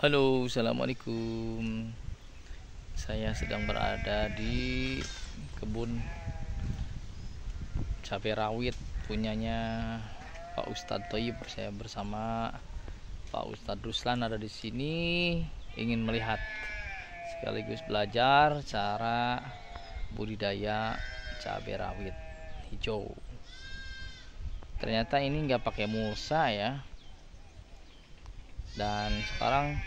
Halo, assalamualaikum. Saya sedang berada di kebun cabai rawit punyanya Pak Ustadz Toyib. Saya bersama Pak Ustadz Ruslan ada di sini ingin melihat sekaligus belajar cara budidaya cabai rawit hijau. Ternyata ini nggak pakai mulsa ya, dan sekarang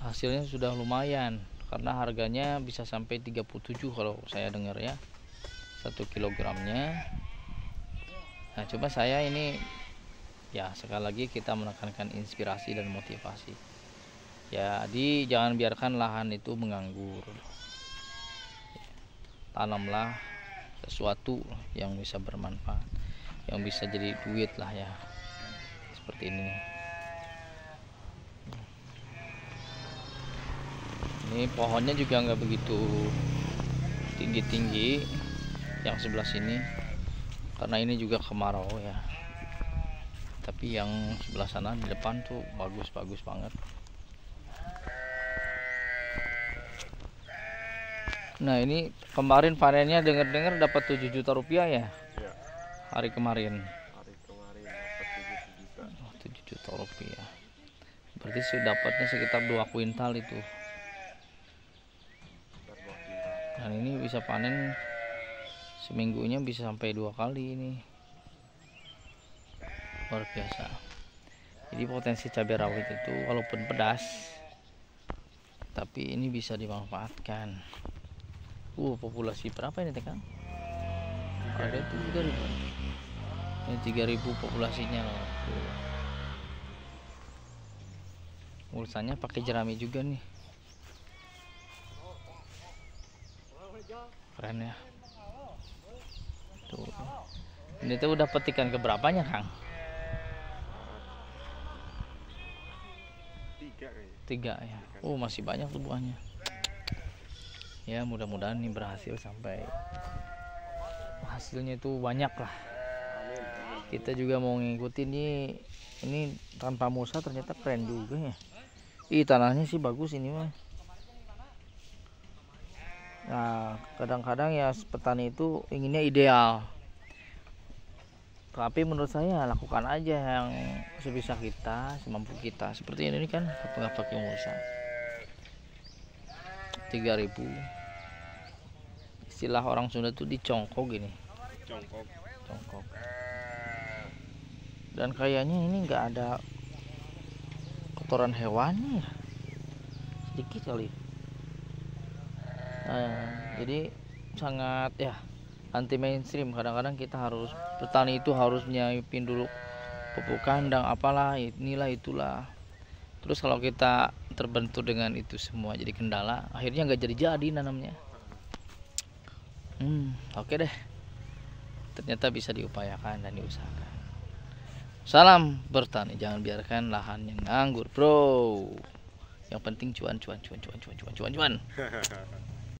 hasilnya sudah lumayan karena harganya bisa sampai 37 kalau saya dengar ya satu kilogramnya. Nah coba saya ini ya sekali lagi kita menekankan inspirasi dan motivasi. Ya di jangan biarkan lahan itu menganggur. Tanamlah sesuatu yang bisa bermanfaat yang bisa jadi duit lah ya seperti ini ini pohonnya juga nggak begitu tinggi-tinggi yang sebelah sini. Karena ini juga kemarau ya. Tapi yang sebelah sana di depan tuh bagus-bagus banget. Nah ini kemarin panennya denger-dengar dapat 7 juta rupiah ya? Ya, hari kemarin. Hari kemarin dapat 7 juta. Oh, 7 juta rupiah. Berarti sudah dapatnya sekitar dua kuintal itu Sekitar dua kuintal. dan ini bisa panen seminggunya bisa sampai dua kali ini. Luar biasa. Jadi potensi cabai rawit itu walaupun pedas tapi ini bisa dimanfaatkan. Uh populasi berapa ini tekan ada tuh tiga ribu. Ini tiga ribu populasinya loh. Tuh. Mulsanya pakai jerami juga nih keren ya. Tuh. Ini tuh udah petikan keberapanya kang? Tiga tiga ya. Oh masih banyak tuh buahnya. Ya mudah-mudahan ini berhasil sampai hasilnya itu banyak lah. Kita juga mau ngikutin nih ini tanpa musa ternyata keren juga ya. Ih tanahnya sih bagus ini mah nah kadang-kadang ya petani itu inginnya ideal. Tapi menurut saya lakukan aja yang sebisa kita semampu kita. Seperti ini kan nggak pakai musa 3000 istilah orang Sunda tuh dicongkok gini. Congkok. congkok dan kayaknya ini nggak ada kotoran hewannya ya. Sedikit kali Nah, jadi sangat ya anti mainstream kadang-kadang kita harus petani itu harus nyiapin dulu pupuk kandang apalah inilah itulah terus kalau kita terbentur dengan itu semua jadi kendala akhirnya nggak jadi jadi nanamnya hmm oke deh ternyata bisa diupayakan dan diusahakan. Salam bertani, jangan biarkan lahannya nganggur, bro. Yang penting cuan, cuan, cuan, cuan, cuan, cuan, cuan, cuan.